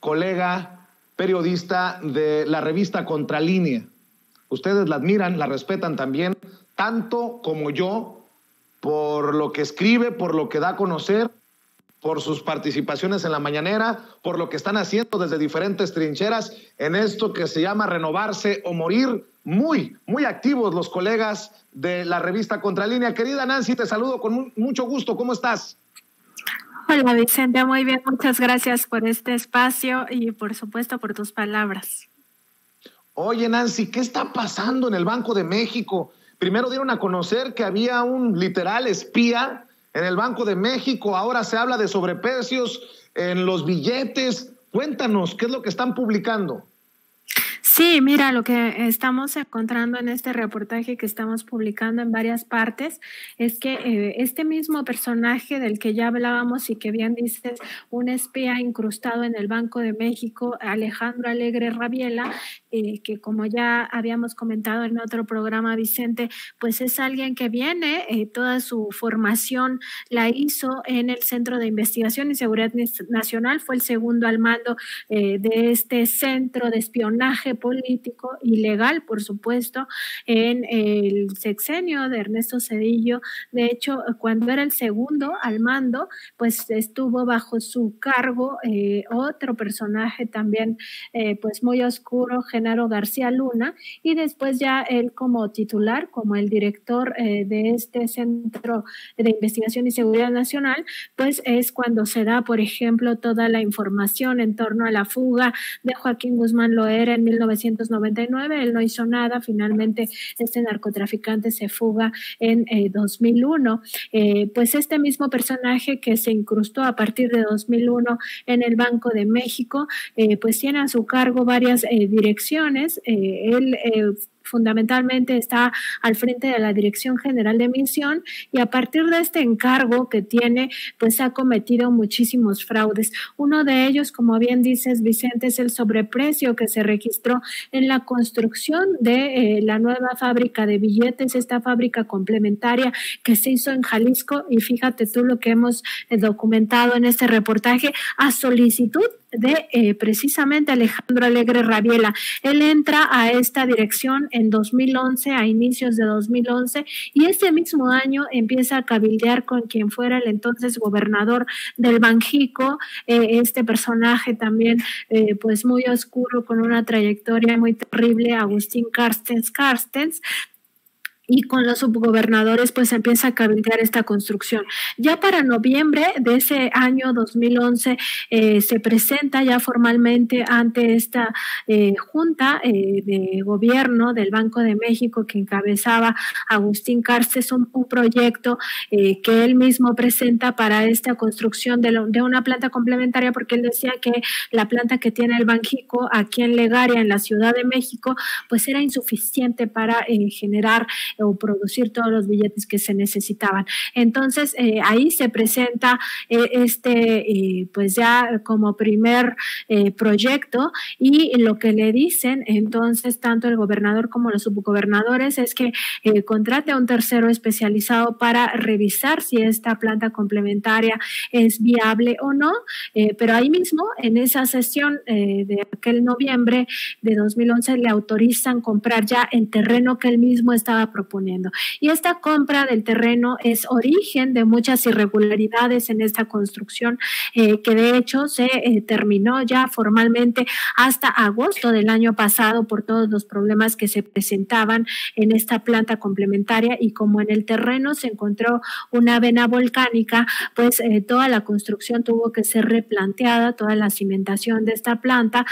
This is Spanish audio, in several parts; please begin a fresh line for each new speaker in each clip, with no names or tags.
colega periodista de la revista Contralínea. Ustedes la admiran, la respetan también, tanto como yo, por lo que escribe, por lo que da a conocer, por sus participaciones en la mañanera, por lo que están haciendo desde diferentes trincheras en esto que se llama renovarse o morir. Muy, muy activos los colegas de la revista Contralínea. Querida Nancy, te saludo con mucho gusto. ¿Cómo estás?
Hola Vicente, muy bien. Muchas gracias por este espacio y por supuesto por tus palabras.
Oye Nancy, ¿qué está pasando en el Banco de México? Primero dieron a conocer que había un literal espía en el Banco de México, ahora se habla de sobreprecios en los billetes. Cuéntanos, ¿qué es lo que están publicando?
Sí, mira, lo que estamos encontrando en este reportaje que estamos publicando en varias partes es que eh, este mismo personaje del que ya hablábamos y que bien dices, un espía incrustado en el Banco de México, Alejandro Alegre Rabiela, eh, que como ya habíamos comentado en otro programa, Vicente, pues es alguien que viene, eh, toda su formación la hizo en el Centro de Investigación y Seguridad Nacional, fue el segundo al mando de este centro de espionaje político ilegal, por supuesto, en el sexenio de Ernesto Cedillo. De hecho, cuando era el segundo al mando, pues estuvo bajo su cargo eh, otro personaje también, eh, pues muy oscuro, Genaro García Luna, y después ya él como titular, como el director eh, de este Centro de Investigación y Seguridad Nacional, pues es cuando se da, por ejemplo, toda la información en torno a la fuga de Joaquín Guzmán Loera en 19 1999, él no hizo nada, finalmente este narcotraficante se fuga en 2001. Eh, eh, pues este mismo personaje que se incrustó a partir de 2001 en el Banco de México, eh, pues tiene a su cargo varias direcciones. Él fundamentalmente está al frente de la Dirección General de Misión y a partir de este encargo que tiene, pues ha cometido muchísimos fraudes. Uno de ellos, como bien dices, Vicente, es el sobreprecio que se registró en la construcción de eh, la nueva fábrica de billetes, esta fábrica complementaria que se hizo en Jalisco y fíjate tú lo que hemos eh, documentado en este reportaje a solicitud de eh, precisamente Alejandro Alegre Rabiela. Él entra a esta dirección en 2011, a inicios de 2011, y ese mismo año empieza a cabildear con quien fuera el entonces gobernador del Banjico, eh, este personaje también eh, pues muy oscuro, con una trayectoria muy terrible, Agustín Carstens Carstens, y con los subgobernadores pues empieza a cabildear esta construcción. Ya para noviembre de ese año 2011 eh, se presenta ya formalmente ante esta eh, junta eh, de gobierno del Banco de México que encabezaba Agustín Carces un, proyecto que él mismo presenta para esta construcción de, de, una planta complementaria porque él decía que la planta que tiene el Banjico aquí en Legaria, en la Ciudad de México, pues era insuficiente para generar o producir todos los billetes que se necesitaban. Entonces, eh, ahí se presenta eh, este, eh, pues ya como primer proyecto y lo que le dicen entonces tanto el gobernador como los subgobernadores es que contrate a un tercero especializado para revisar si esta planta complementaria es viable o no, pero ahí mismo en esa sesión de aquel noviembre de 2011 le autorizan comprar ya el terreno que él mismo estaba y esta compra del terreno es origen de muchas irregularidades en esta construcción, eh, que de hecho se eh, terminó ya formalmente hasta agosto del año pasado por todos los problemas que se presentaban en esta planta complementaria. Y como en el terreno se encontró una vena volcánica, pues eh, toda la construcción tuvo que ser replanteada, toda la cimentación de esta planta,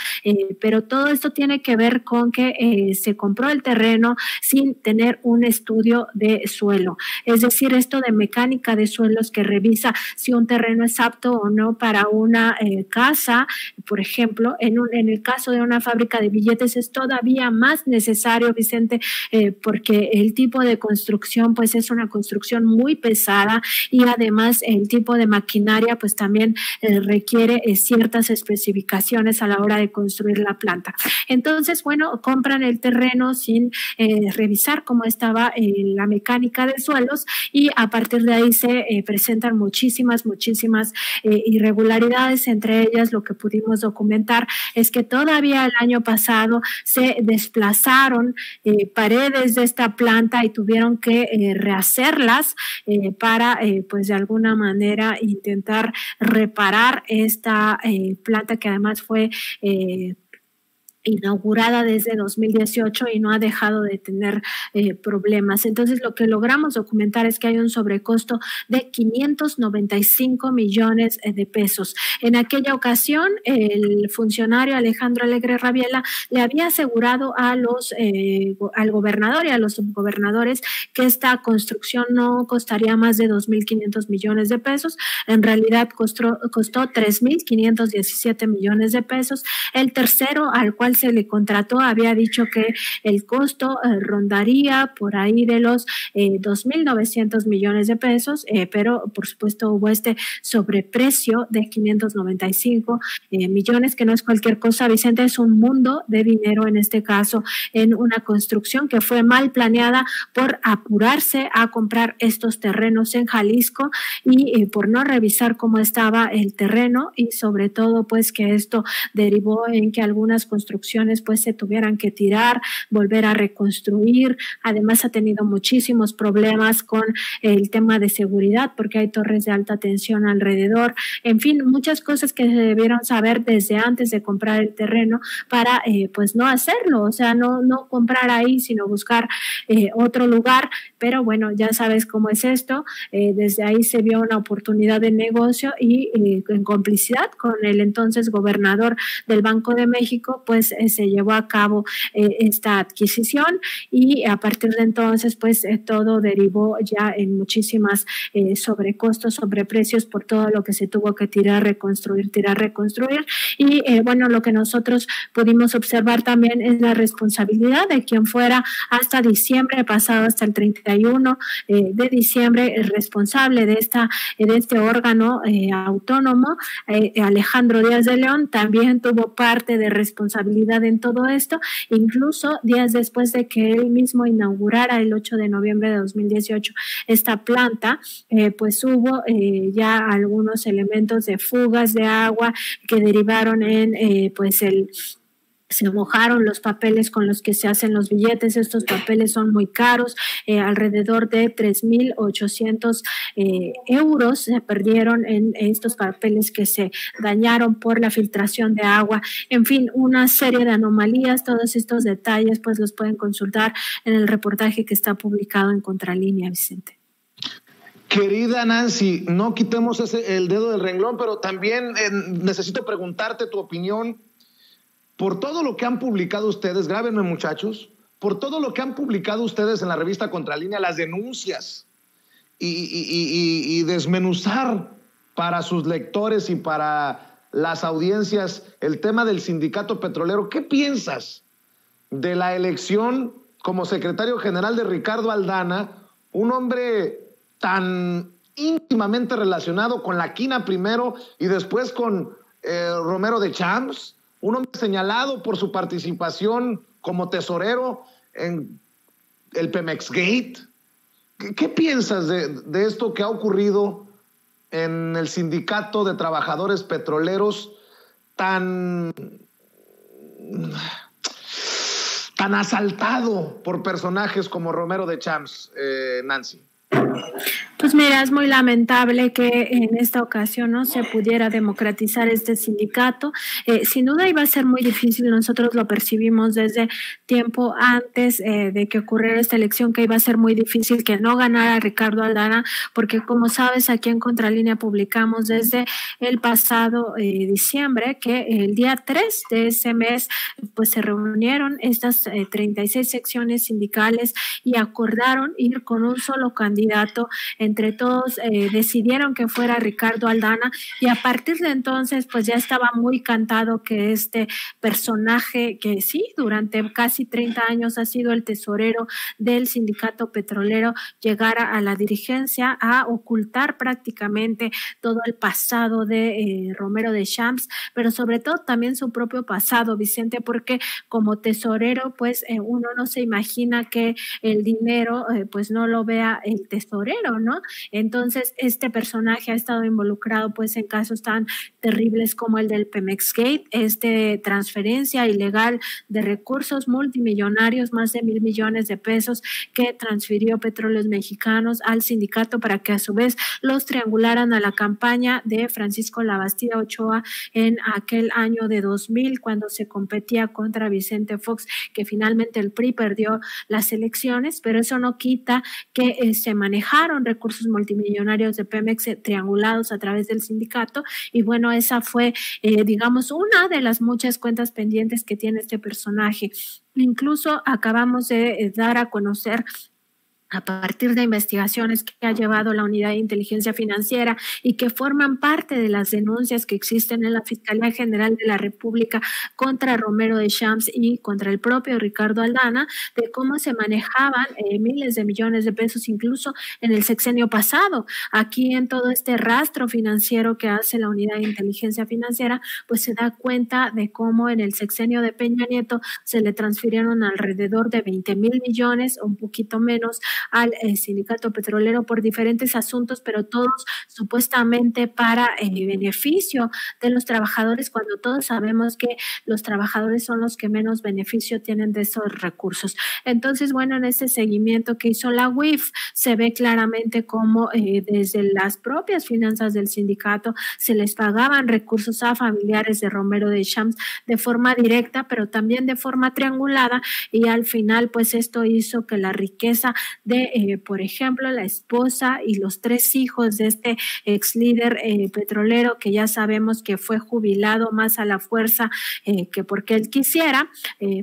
pero todo esto tiene que ver con que se compró el terreno sin tener un estudio de suelo. Es decir, esto de mecánica de suelos que revisa si un terreno es apto o no para una eh, casa, por ejemplo, en, un, en el caso de una fábrica de billetes es todavía más necesario, Vicente, eh, porque el tipo de construcción pues es una construcción muy pesada y además el tipo de maquinaria pues también eh, requiere ciertas especificaciones a la hora de construir la planta. Entonces, bueno, compran el terreno sin revisar cómo está estaba la mecánica de suelos y a partir de ahí se presentan muchísimas, muchísimas irregularidades, entre ellas lo que pudimos documentar es que todavía el año pasado se desplazaron paredes de esta planta y tuvieron que rehacerlas para, pues de alguna manera, intentar reparar esta planta que además fue eh, inaugurada desde 2018 y no ha dejado de tener eh, problemas. Entonces, lo que logramos documentar es que hay un sobrecosto de 595 millones eh, de pesos. En aquella ocasión, el funcionario Alejandro Alegre Rabiela le había asegurado a los, eh, al gobernador y a los subgobernadores que esta construcción no costaría más de 2.500 millones de pesos. En realidad, costó, costó 3.517 millones de pesos. El tercero, al cual se le contrató había dicho que el costo eh, rondaría por ahí de los eh, 2.900 millones de pesos, eh, pero por supuesto hubo este sobreprecio de 595 eh, millones, que no es cualquier cosa, Vicente, es un mundo de dinero en este caso en una construcción que fue mal planeada por apurarse a comprar estos terrenos en Jalisco y por no revisar cómo estaba el terreno y sobre todo pues que esto derivó en que algunas construcciones pues se tuvieran que tirar, volver a reconstruir. Además ha tenido muchísimos problemas con el tema de seguridad porque hay torres de alta tensión alrededor. En fin, muchas cosas que se debieron saber desde antes de comprar el terreno para eh, pues no hacerlo, o sea, no, no comprar ahí, sino buscar eh, otro lugar. Pero bueno, ya sabes cómo es esto. Eh, desde ahí se vio una oportunidad de negocio y en complicidad con el entonces gobernador del Banco de México, pues se llevó a cabo eh, esta adquisición y a partir de entonces pues eh, todo derivó ya en muchísimas sobrecostos, sobreprecios por todo lo que se tuvo que tirar, reconstruir, tirar, reconstruir. Y bueno, lo que nosotros pudimos observar también es la responsabilidad de quien fuera hasta diciembre pasado, hasta el 31 de diciembre, el responsable de, esta, de este órgano autónomo, Alejandro Díaz de León, también tuvo parte de responsabilidad en todo esto, incluso días después de que él mismo inaugurara el 8 de noviembre de 2018 esta planta, eh, pues hubo eh, ya algunos elementos de fugas de agua que derivaron en eh, pues el se mojaron los papeles con los que se hacen los billetes. Estos papeles son muy caros, eh, alrededor de 3.800 eh, euros se perdieron en estos papeles que se dañaron por la filtración de agua. En fin, una serie de anomalías. Todos estos detalles pues los pueden consultar en el reportaje que está publicado en Contralínea, Vicente.
Querida Nancy, no quitemos el dedo del renglón, pero también eh, necesito preguntarte tu opinión por todo lo que han publicado ustedes, grábenme muchachos, por todo lo que han publicado ustedes en la revista Contralínea, las denuncias y, desmenuzar para sus lectores y para las audiencias el tema del sindicato petrolero. ¿Qué piensas de la elección como secretario general de Ricardo Aldana, un hombre tan íntimamente relacionado con la quina primero y después con eh, Romero de Champs? Un hombre señalado por su participación como tesorero en el Pemex Gate. ¿Qué, piensas de, esto que ha ocurrido en el sindicato de trabajadores petroleros tan, tan asaltado por personajes como Romero de Champs, eh, Nancy?
Pues mira, es muy lamentable que en esta ocasión no se pudiera democratizar este sindicato. Eh, sin duda iba a ser muy difícil, nosotros lo percibimos desde tiempo antes eh, de que ocurriera esta elección, que iba a ser muy difícil que no ganara Ricardo Aldana, porque como sabes, aquí en Contralínea publicamos desde el pasado eh, diciembre que el día 3 de ese mes pues se reunieron estas 36 secciones sindicales y acordaron ir con un solo candidato en entre todos eh, decidieron que fuera Ricardo Aldana y a partir de entonces pues ya estaba muy cantado que este personaje que sí, durante casi 30 años ha sido el tesorero del sindicato petrolero, llegara a la dirigencia a ocultar prácticamente todo el pasado de eh, Romero de Champs, pero sobre todo también su propio pasado, Vicente, porque como tesorero pues eh, uno no se imagina que el dinero pues no lo vea el tesorero, ¿no? Entonces, este personaje ha estado involucrado pues en casos tan terribles como el del Pemex Gate, este transferencia ilegal de recursos multimillonarios, más de mil millones de pesos que transfirió Petróleos Mexicanos al sindicato para que a su vez los triangularan a la campaña de Francisco Labastida Ochoa en aquel año de 2000 cuando se competía contra Vicente Fox, que finalmente el PRI perdió las elecciones, pero eso no quita que eh, se manejaron recursos multimillonarios de Pemex triangulados a través del sindicato y bueno, esa fue, eh, digamos, una de las muchas cuentas pendientes que tiene este personaje. Incluso acabamos de eh, dar a conocer a partir de investigaciones que ha llevado la Unidad de Inteligencia Financiera y que forman parte de las denuncias que existen en la Fiscalía General de la República contra Romero de Champs y contra el propio Ricardo Aldana, de cómo se manejaban eh, miles de millones de pesos incluso en el sexenio pasado. Aquí en todo este rastro financiero que hace la Unidad de Inteligencia Financiera, pues se da cuenta de cómo en el sexenio de Peña Nieto se le transfirieron alrededor de 20 mil millones, un poquito menos, al eh, sindicato petrolero por diferentes asuntos, pero todos supuestamente para el eh, beneficio de los trabajadores, cuando todos sabemos que los trabajadores son los que menos beneficio tienen de esos recursos. Entonces, bueno, en ese seguimiento que hizo la UIF, se ve claramente cómo eh, desde las propias finanzas del sindicato se les pagaban recursos a familiares de Romero de Champs de forma directa, pero también de forma triangulada y al final, pues esto hizo que la riqueza de, eh, por ejemplo, la esposa y los tres hijos de este ex líder eh, petrolero que ya sabemos que fue jubilado más a la fuerza eh, que porque él quisiera,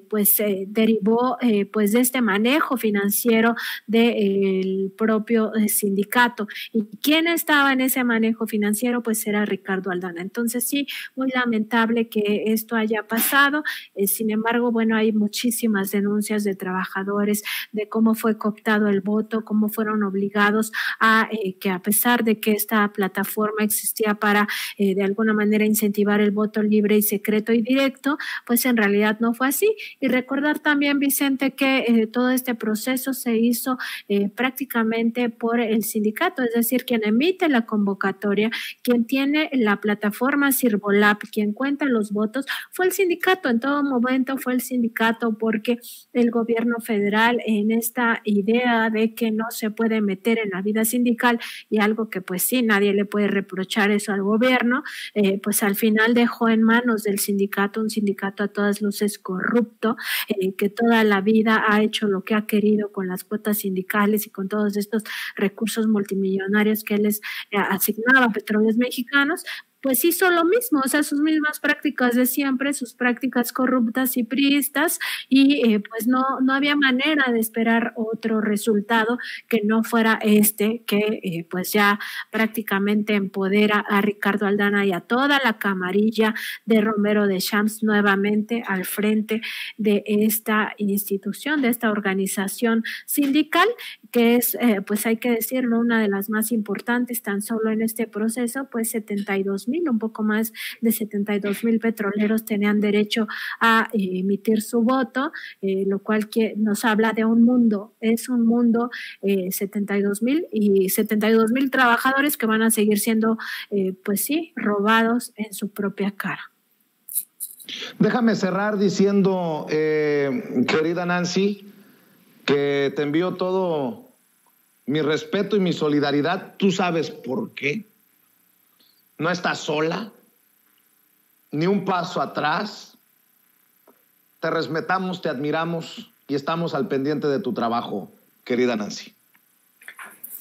pues derivó pues de este manejo financiero del propio sindicato. ¿Y quién estaba en ese manejo financiero? Pues era Ricardo Aldana. Entonces sí, muy lamentable que esto haya pasado. sin embargo, bueno, hay muchísimas denuncias de trabajadores de cómo fue cooptado el voto, cómo fueron obligados a eh, que a pesar de que esta plataforma existía para eh, de alguna manera incentivar el voto libre y secreto y directo, pues en realidad no fue así. Y recordar también, Vicente, que eh, todo este proceso se hizo prácticamente por el sindicato, es decir, quien emite la convocatoria, quien tiene la plataforma Sirvolab, quien cuenta los votos, fue el sindicato, en todo momento fue el sindicato porque el gobierno federal en esta idea de que no se puede meter en la vida sindical y algo que pues sí, nadie le puede reprochar eso al gobierno, eh, pues al final dejó en manos del sindicato, un sindicato a todas luces corrupto, eh, que toda la vida ha hecho lo que ha querido con las cuotas sindicales y con todos estos recursos multimillonarios que les eh, asignaba a petróleos mexicanos, pues hizo lo mismo, o sea, sus mismas prácticas de siempre, sus prácticas corruptas y priistas, y eh, pues no, no había manera de esperar otro resultado que no fuera este, que eh, pues ya prácticamente empodera a Ricardo Aldana y a toda la camarilla de Romero de Champs nuevamente al frente de esta institución, de esta organización sindical, que es, eh, pues hay que decirlo, una de las más importantes tan solo en este proceso, pues 72 mil, un poco más de 72 mil petroleros tenían derecho a eh, emitir su voto, eh, lo cual que nos habla de un mundo, es un mundo 72 mil y 72 mil trabajadores que van a seguir siendo, pues sí, robados en su propia cara.
Déjame cerrar diciendo, querida Nancy, que te envío todo mi respeto y mi solidaridad. Tú sabes por qué. No estás sola, ni un paso atrás. Te respetamos, te admiramos y estamos al pendiente de tu trabajo, querida Nancy.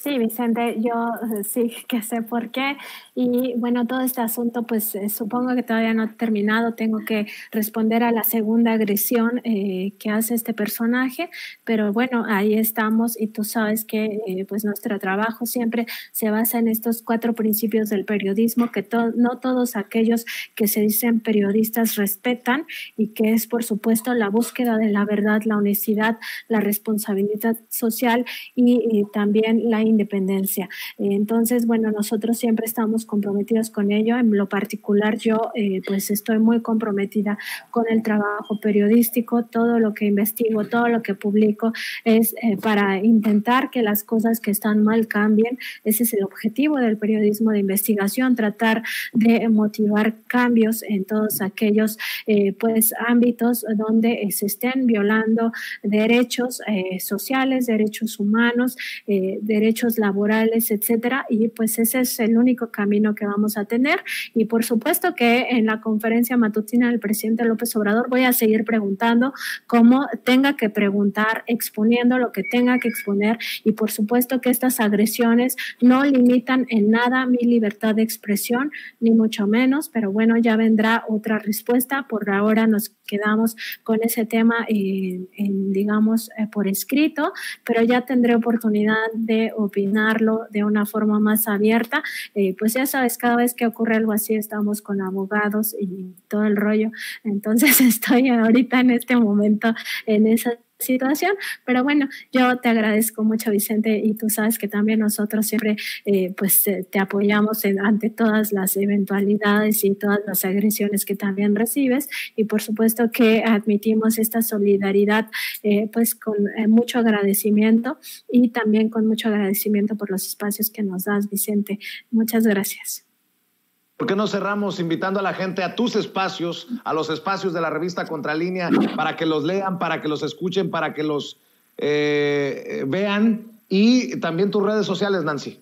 Sí, Vicente, yo eh, sí que sé por qué. Y bueno, todo este asunto, pues eh, supongo que todavía no ha terminado. Tengo que responder a la segunda agresión eh, que hace este personaje. Pero bueno, ahí estamos y tú sabes que pues nuestro trabajo siempre se basa en estos cuatro principios del periodismo que no todos aquellos que se dicen periodistas respetan y que es, por supuesto, la búsqueda de la verdad, la honestidad, la responsabilidad social y, y también la independencia. Entonces, bueno, nosotros siempre estamos comprometidos con ello. En lo particular, yo eh, pues estoy muy comprometida con el trabajo periodístico. Todo lo que investigo, todo lo que publico es eh, para intentar que las cosas que están mal cambien. Ese es el objetivo del periodismo de investigación, tratar de motivar cambios en todos aquellos eh, pues ámbitos donde se estén violando derechos sociales, derechos humanos, derechos laborales, etcétera. Y pues ese es el único camino que vamos a tener. Y por supuesto que en la conferencia matutina del presidente López Obrador voy a seguir preguntando cómo tenga que preguntar, exponiendo lo que tenga que exponer. Y por supuesto que estas agresiones no limitan en nada mi libertad de expresión, ni mucho menos. Pero bueno, ya vendrá otra respuesta. Por ahora nos quedamos con ese tema, en, digamos, eh, por escrito, pero ya tendré oportunidad de opinarlo de una forma más abierta. Eh, pues ya sabes, cada vez que ocurre algo así estamos con abogados y todo el rollo. Entonces estoy ahorita en este momento en esa situación. Pero bueno, yo te agradezco mucho, Vicente, y tú sabes que también nosotros siempre eh, pues eh, te apoyamos ante todas las eventualidades y todas las agresiones que también recibes. Y por supuesto que admitimos esta solidaridad eh, pues con mucho agradecimiento y también con mucho agradecimiento por los espacios que nos das, Vicente. Muchas gracias.
¿Por qué no cerramos invitando a la gente a tus espacios, a los espacios de la revista Contralínea, para que los lean, para que los escuchen, para que los eh, vean? Y también tus redes sociales, Nancy.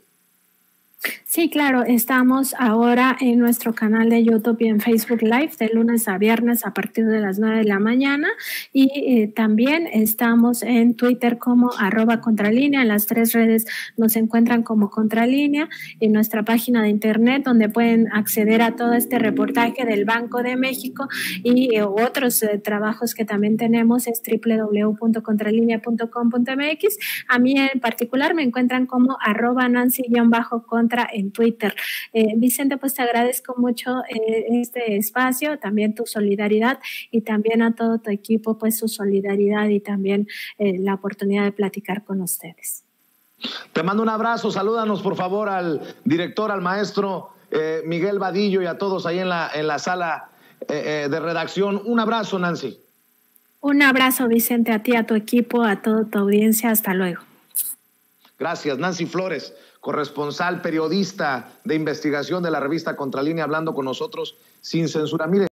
Sí, claro, estamos ahora en nuestro canal de YouTube y en Facebook Live de lunes a viernes a partir de las 9 de la mañana. Y eh, también estamos en Twitter como arroba contralínea, en las tres redes nos encuentran como contralínea, en nuestra página de internet donde pueden acceder a todo este reportaje del Banco de México y eh, otros eh, trabajos que también tenemos es www.contralinea.com.mx. A mí en particular me encuentran como arroba nancy-contra en Twitter. Eh, Vicente, pues te agradezco mucho eh, este espacio, también tu solidaridad y también a todo tu equipo, pues su solidaridad y también eh, la oportunidad de platicar con ustedes.
Te mando un abrazo, salúdanos por favor al director, al maestro Miguel Vadillo y a todos ahí en la, en la sala de redacción. Un abrazo, Nancy.
Un abrazo, Vicente, a ti, a tu equipo, a toda tu audiencia. Hasta luego.
Gracias, Nancy Flores corresponsal periodista de investigación de la revista Contralínea, hablando con nosotros sin censura. Mire.